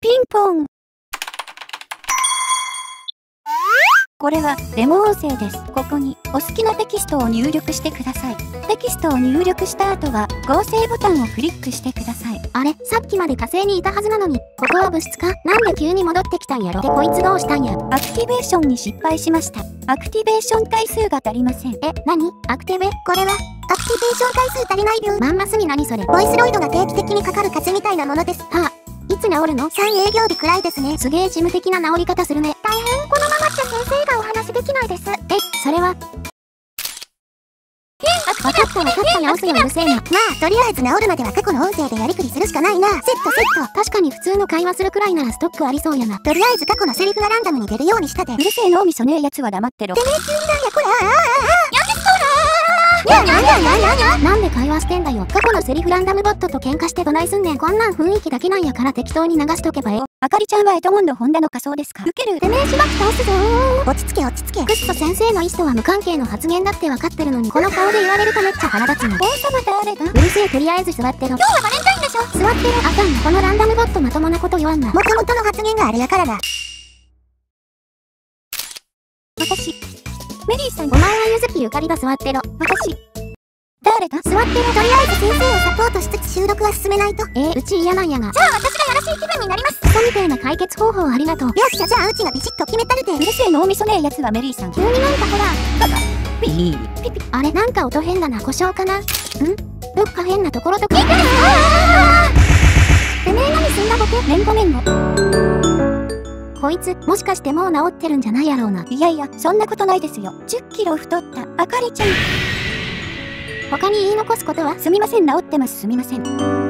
ピンポン。これはデモ音声です。ここにお好きなテキストを入力してください。テキストを入力した後は合成ボタンをクリックしてください。あれさっきまで火星にいたはずなのに、ここは物質かなんで急に戻ってきたんやろでこいつどうしたんやアクティベーションに失敗しました。アクティベーション回数が足りません。え、何？アクティベ？これは、アクティベーション回数足りない病、まんますぎ何それボイスロイドが定期的にかかる風邪みたいなものです。はあ、治るの？3営業日くらいですね。すげえ事務的な治り方するね。大変、このままじゃ先生がお話できないです。え、それは？わかったわかった直すようるせえな。まあ、とりあえず治るまでは過去の音声でやりくりするしかないな。セットセット。確かに普通の会話するくらいならストックありそうやな。とりあえず過去のセリフがランダムに出るようにしたで。うるせえ脳みそねえやつは黙ってろ。てめえ急になんやこらやめとらーややややなんで会話してんだよ。過去のセリフランダムボットと喧嘩してどないすんねん。こんなん雰囲気だけなんやから適当に流しとけばええ。あかりちゃんはエドモンド・ホンダの仮装ですか受けるてめえしばき倒すぞ。落ち着け落ち着け。クッソ先生の意思とは無関係の発言だってわかってるのに、この顔で言われるとめっちゃ腹立つの。王様誰だうるせえ、とりあえず座ってろ。今日はバレンタインでしょ座ってろ。あかん、このランダムボットまともなこと言わんな。もともとの発言があれやからな。私。メリーさんお前はゆずきゆかりだ座ってろ。私。誰だ？座ってろ。とりあえず先生をサポートしつつ収録は進めないと。よえー、うち嫌なんやが。じゃあ私がやらしい気分になります。クソみてえな解決方法ありがとう。っしゃ、じゃあうちがビシッと決めたるで。うるせえ脳みそねえやつはメリーさん。急になんかほら。ピー。ピピ。あれ？なんか音変だな。故障かな？ん？どっか変なところとか。てめえ何すんだボケ？めんごめんご。こいつ、もしかしてもう治ってるんじゃないやろうな。いやいや、そんなことないですよ。10キロ太った、あかりちゃん。他に言い残すことはすみません、治ってます、すみません。